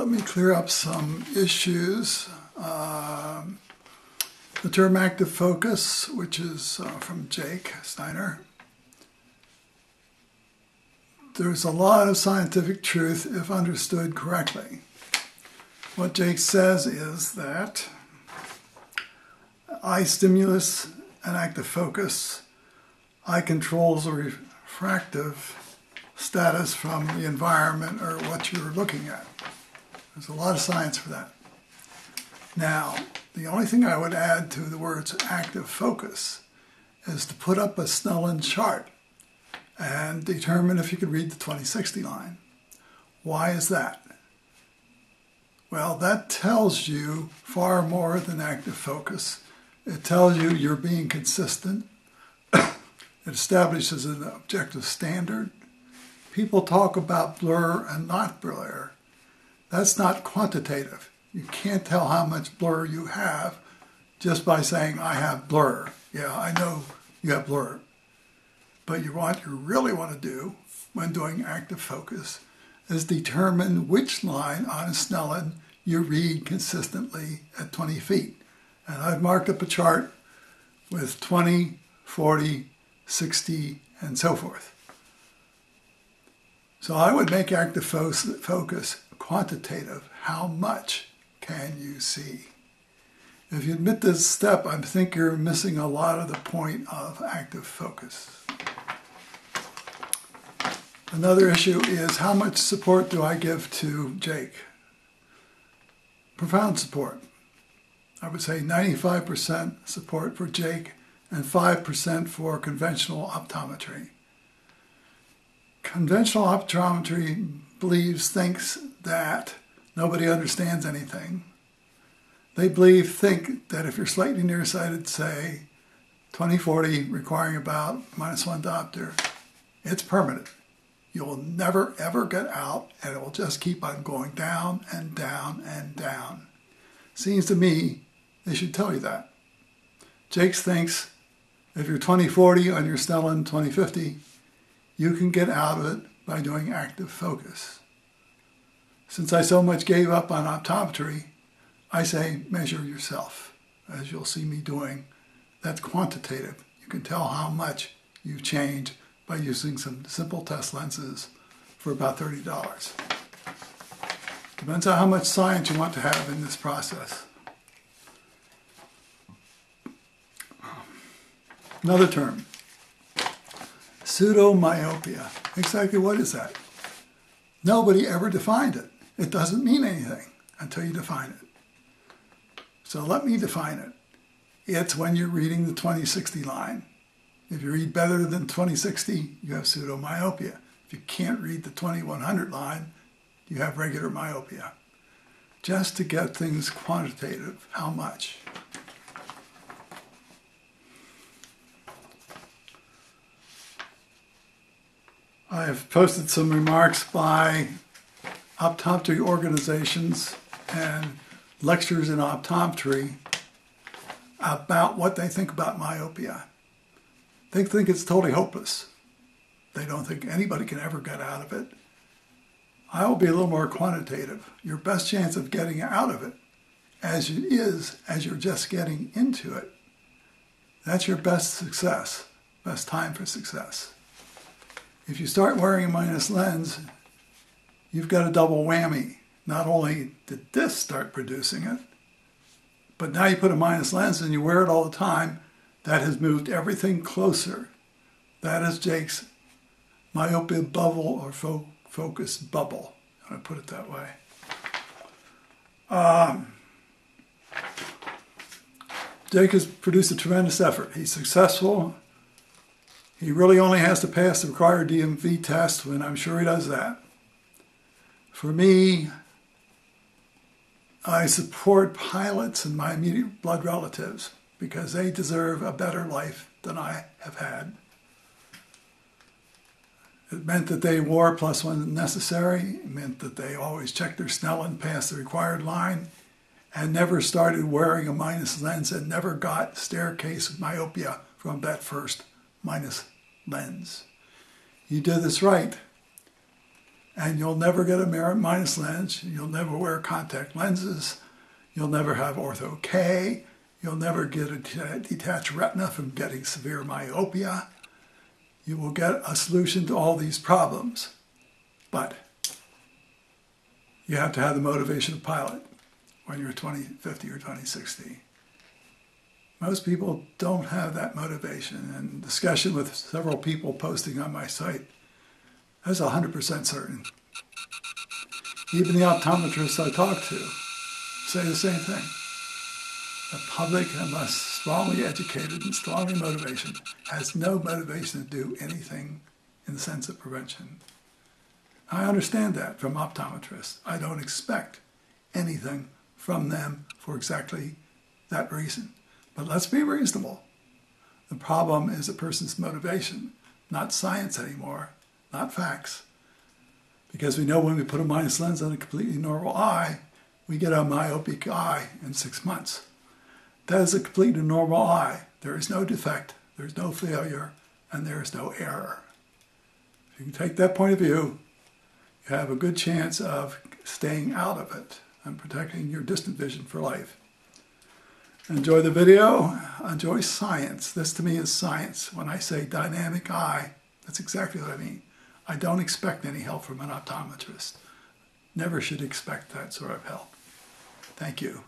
let me clear up some issues. Um, the term active focus, which is uh, from Jake Steiner, there's a lot of scientific truth if understood correctly. What Jake says is that eye stimulus and active focus, eye controls a refractive status from the environment or what you're looking at. There's a lot of science for that. Now, the only thing I would add to the words active focus is to put up a Snellen chart and determine if you could read the 2060 line. Why is that? Well, that tells you far more than active focus. It tells you you're being consistent. it establishes an objective standard. People talk about blur and not blur. That's not quantitative. You can't tell how much blur you have just by saying, I have blur. Yeah, I know you have blur. But you, what you really want to do when doing active focus is determine which line on a Snellen you read consistently at 20 feet. And I've marked up a chart with 20, 40, 60, and so forth. So I would make active focus quantitative. How much can you see? If you admit this step, I think you're missing a lot of the point of active focus. Another issue is how much support do I give to Jake? Profound support. I would say 95% support for Jake and 5% for conventional optometry. Conventional optometry believes, thinks that nobody understands anything. They believe, think that if you're slightly nearsighted, say 2040, requiring about minus one diopter, it's permanent. You'll never ever get out, and it will just keep on going down and down and down. Seems to me they should tell you that. Jakes thinks if you're 2040 on your Snellen 2050, you can get out of it by doing active focus. Since I so much gave up on optometry, I say measure yourself, as you'll see me doing. That's quantitative. You can tell how much you've changed by using some simple test lenses for about $30. Depends on how much science you want to have in this process. Another term, pseudomyopia. Exactly what is that? Nobody ever defined it. It doesn't mean anything until you define it. So let me define it. It's when you're reading the 2060 line if you read better than 2060, you have pseudomyopia. If you can't read the 2100 line, you have regular myopia. Just to get things quantitative, how much? I have posted some remarks by optometry organizations and lectures in optometry about what they think about myopia. They think it's totally hopeless. They don't think anybody can ever get out of it. I will be a little more quantitative. Your best chance of getting out of it as it is as you're just getting into it. That's your best success, best time for success. If you start wearing a minus lens, you've got a double whammy. Not only did this start producing it, but now you put a minus lens and you wear it all the time, that has moved everything closer. That is Jake's myopia bubble or fo- focus bubble. I put it that way. Um, Jake has produced a tremendous effort. He's successful. He really only has to pass the required DMV test, and I'm sure he does that. For me, I support pilots and my immediate blood relatives because they deserve a better life than I have had. It meant that they wore plus one necessary. It meant that they always checked their Snellen past the required line and never started wearing a minus lens and never got staircase myopia from that first minus lens. You do this right. and you'll never get a minus lens. You'll never wear contact lenses. You'll never have ortho K. You'll never get a detached retina from getting severe myopia. You will get a solution to all these problems. But you have to have the motivation to pilot when you're 2050 or 2060. Most people don't have that motivation. And discussion with several people posting on my site, that's 100% certain. Even the optometrists I talk to say the same thing. The public, unless strongly educated and strongly motivated, has no motivation to do anything in the sense of prevention. I understand that from optometrists. I don't expect anything from them for exactly that reason. But let's be reasonable. The problem is a person's motivation, not science anymore, not facts. Because we know when we put a minus lens on a completely normal eye, we get a myopic eye in six months. That is a completely normal eye. There is no defect, there's no failure, and there is no error. If you can take that point of view, you have a good chance of staying out of it and protecting your distant vision for life. Enjoy the video. Enjoy science. This to me is science. When I say dynamic eye, that's exactly what I mean. I don't expect any help from an optometrist. Never should expect that sort of help. Thank you.